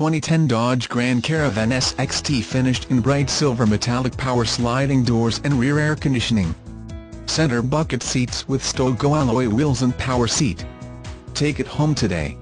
2010 Dodge Grand Caravan SXT finished in bright silver metallic power sliding doors and rear air conditioning. Center bucket seats with Sto Go alloy wheels and power seat. Take it home today.